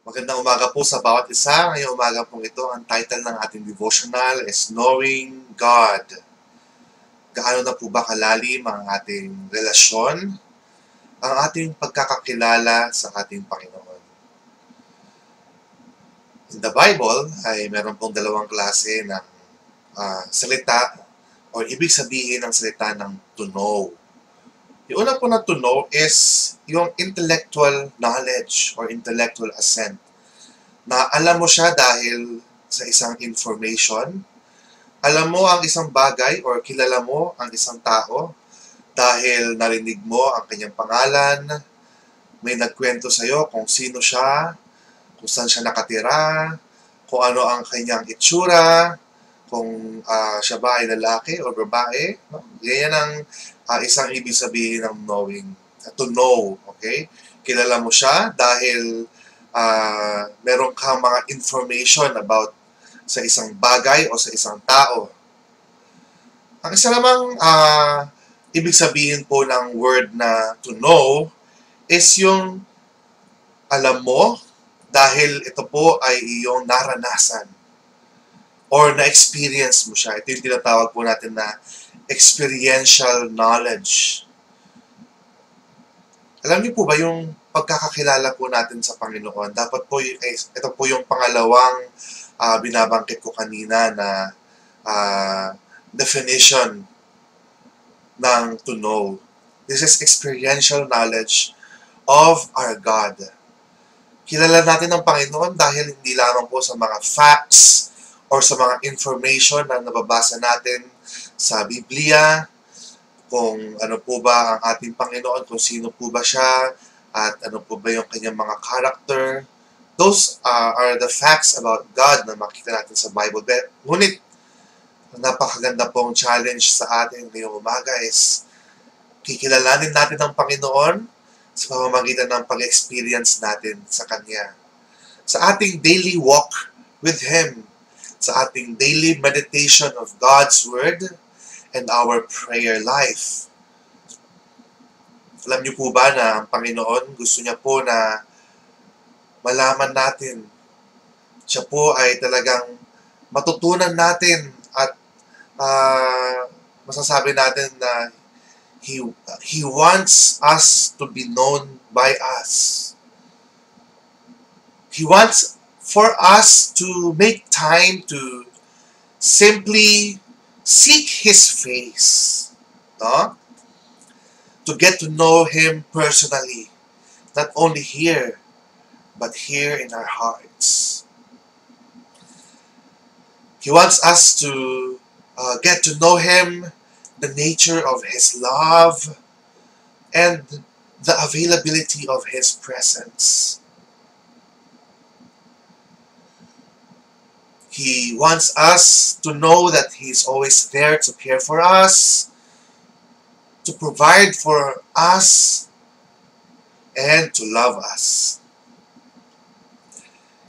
Magandang umaga po sa bawat isa. Ngayong umaga pong ito, ang title ng ating devotional is Knowing God. Gaano na po ba kalalim ang ating relasyon, ang ating pagkakakilala sa ating Panginoon? In the Bible ay meron pong dalawang klase ng uh, salita o ibig sabihin ng salita ng to know. Yung una po na to know is yung intellectual knowledge or intellectual assent. Na alam mo siya dahil sa isang information, alam mo ang isang bagay or kilala mo ang isang tao dahil narinig mo ang kanyang pangalan, may nagkwento sa iyo kung sino siya, kung saan siya nakatira, kung ano ang kanyang itsura, kung uh, siya ba ay lalaki o babae. No? Ganyan ang uh, isang ibig sabihin ng knowing, uh, to know, okay? Kilala mo siya dahil uh, meron kang mga information about sa isang bagay o sa isang tao. Ang isa namang uh, ibig sabihin po ng word na to know is yung alam mo dahil ito po ay iyong naranasan or na-experience mo siya. Ito yung tinatawag po natin na experiential knowledge. Alam niyo po ba yung pagkakakilala po natin sa Panginoon, dapat po, ito po yung pangalawang uh, binabangkit ko kanina na uh, definition ng to know. This is experiential knowledge of our God. Kilala natin ang Panginoon dahil hindi lamang po sa mga facts or sa mga information na nababasa natin sa Biblia, kung ano po ba ang ating Panginoon, kung sino po ba siya, at ano po ba yung kanyang mga character. Those uh, are the facts about God na makita natin sa Bible. But, ngunit, napakaganda pong challenge sa atin ngayong umaga is kikilalanin natin ang Panginoon sa pamamagitan ng pag-experience natin sa Kanya. Sa ating daily walk with Him, sa ating daily meditation of God's Word, and our prayer life. Alam niyo po ba na ang Panginoon gusto niya po na malaman natin. Siya po ay talagang matutunan natin at uh, masasabi natin na He, He wants us to be known by us. He wants for us to make time to simply seek His face. No? To get to know Him personally. Not only here, but here in our hearts. He wants us to uh, get to know Him, the nature of His love, and the availability of His presence. He wants us to know that He's always there to care for us, to provide for us, and to love us.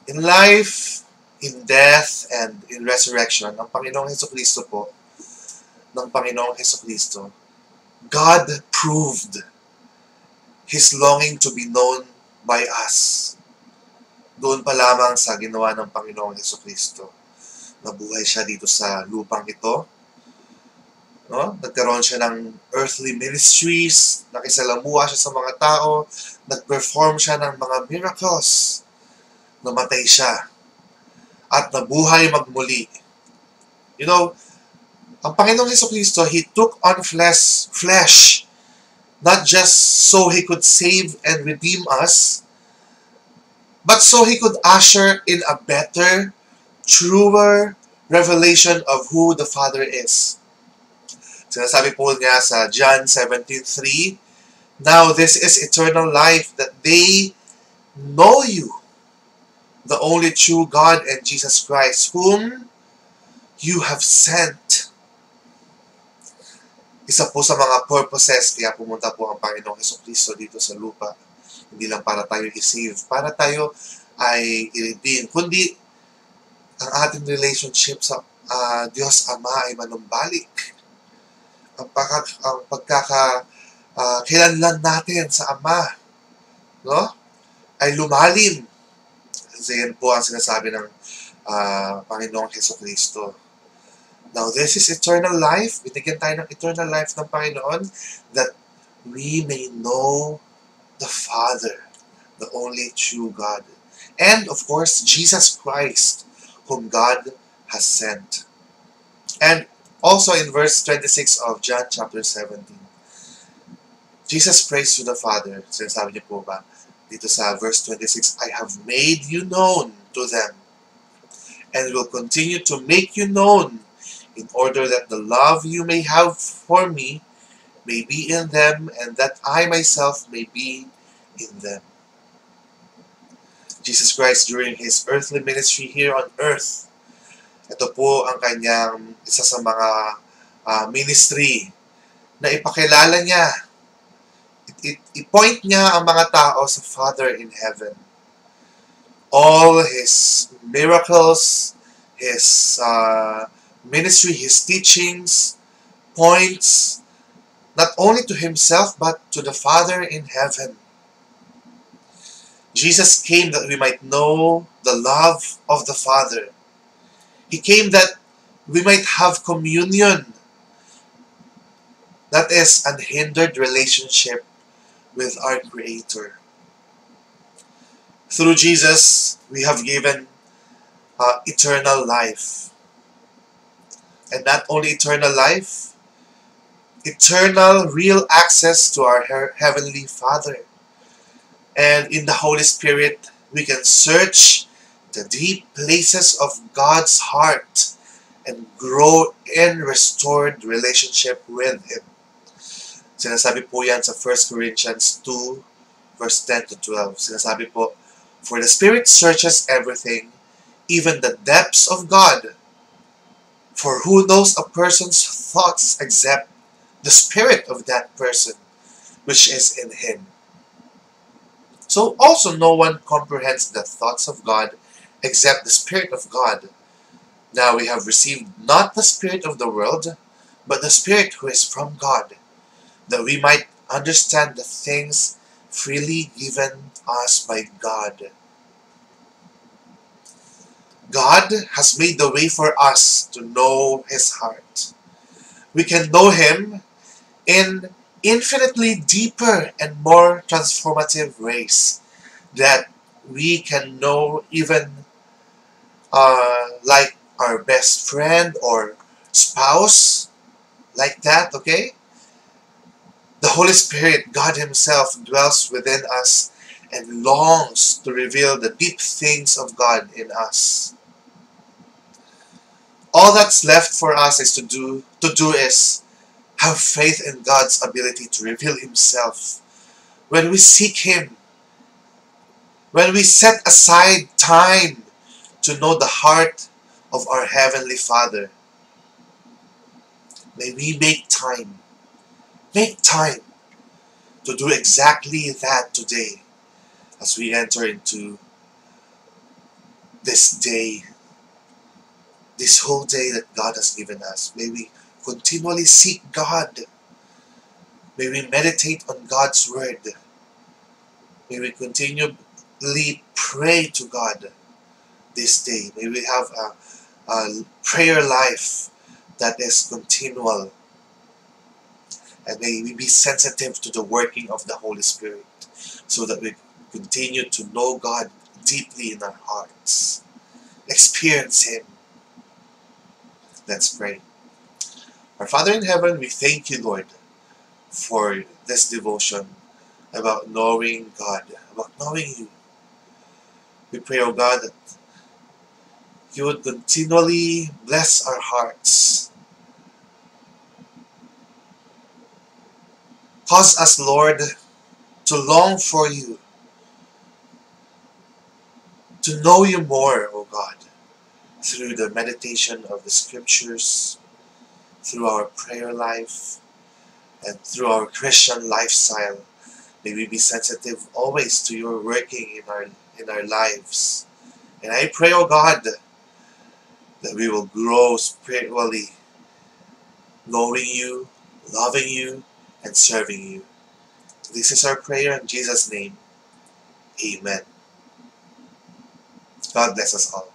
In life, in death, and in resurrection, ng Panginoong Heso Kristo po, ng Panginoong Heso Kristo, God proved His longing to be known by us doon pa lamang sa ginawa ng Panginoong Yeso Kristo. Nabuhay siya dito sa lupang ito. No? Nagkaroon siya ng earthly ministries, nakisalamuha siya sa mga tao, nag-perform siya ng mga miracles. Namatay siya. At nabuhay magmuli. You know, ang Panginoong Yeso Kristo, He took on flesh, flesh, not just so He could save and redeem us, but so he could usher in a better, truer revelation of who the Father is. Sinasabi po niya sa John 17.3, Now this is eternal life, that they know you, the only true God and Jesus Christ, whom you have sent. Isa po sa mga purposes, kaya pumunta po ang Panginoong Heso Kristo dito sa lupa hindi lang para tayo i-save, para tayo ay i-redeem, kundi ang ating relationship sa uh, Diyos Ama ay manumbalik. Ang, pagka, ang pagkaka uh, kailanlan natin sa Ama no? ay lumalim Kasi yan po ang sinasabi ng uh, Panginoong Heso Kristo. Now, this is eternal life. Binigyan tayo ng eternal life ng Panginoon that we may know the Father, the only true God. And, of course, Jesus Christ, whom God has sent. And also in verse 26 of John chapter 17, Jesus prays to the Father. Sinasabi niyo po ba? Dito sa verse 26, I have made you known to them and will continue to make you known in order that the love you may have for me may be in them and that I myself may be in them. Jesus Christ during His earthly ministry here on earth, ito po ang kanyang isa sa mga uh, ministry na ipakilala niya, i-point niya ang mga tao sa Father in Heaven. All His miracles, His uh, ministry, his teachings, points not only to himself but to the Father in heaven. Jesus came that we might know the love of the Father. He came that we might have communion. That is unhindered relationship with our Creator. Through Jesus, we have given uh, eternal life and not only eternal life, eternal real access to our Heavenly Father. And in the Holy Spirit, we can search the deep places of God's heart and grow in restored relationship with Him. Sinasabi po yan sa 1 Corinthians 2, verse 10 to 12. Sinasabi po, For the Spirit searches everything, even the depths of God. For who knows a person's thoughts except the spirit of that person which is in him? So also no one comprehends the thoughts of God except the Spirit of God. Now we have received not the Spirit of the world, but the Spirit who is from God, that we might understand the things freely given us by God. God has made the way for us to know His heart. We can know Him in infinitely deeper and more transformative ways that we can know even uh, like our best friend or spouse, like that, okay? The Holy Spirit, God Himself, dwells within us and longs to reveal the deep things of God in us all that's left for us is to do to do is have faith in God's ability to reveal himself when we seek him when we set aside time to know the heart of our heavenly father may we make time make time to do exactly that today as we enter into this day this whole day that God has given us. May we continually seek God. May we meditate on God's Word. May we continually pray to God this day. May we have a, a prayer life that is continual. And may we be sensitive to the working of the Holy Spirit so that we continue to know God deeply in our hearts. Experience Him Let's pray. Our Father in heaven, we thank you, Lord, for this devotion about knowing God, about knowing you. We pray, O oh God, that you would continually bless our hearts. Cause us, Lord, to long for you, to know you more, O oh God through the meditation of the scriptures, through our prayer life, and through our Christian lifestyle. May we be sensitive always to your working in our in our lives. And I pray, O oh God, that we will grow spiritually, knowing you, loving you, and serving you. This is our prayer in Jesus' name. Amen. God bless us all.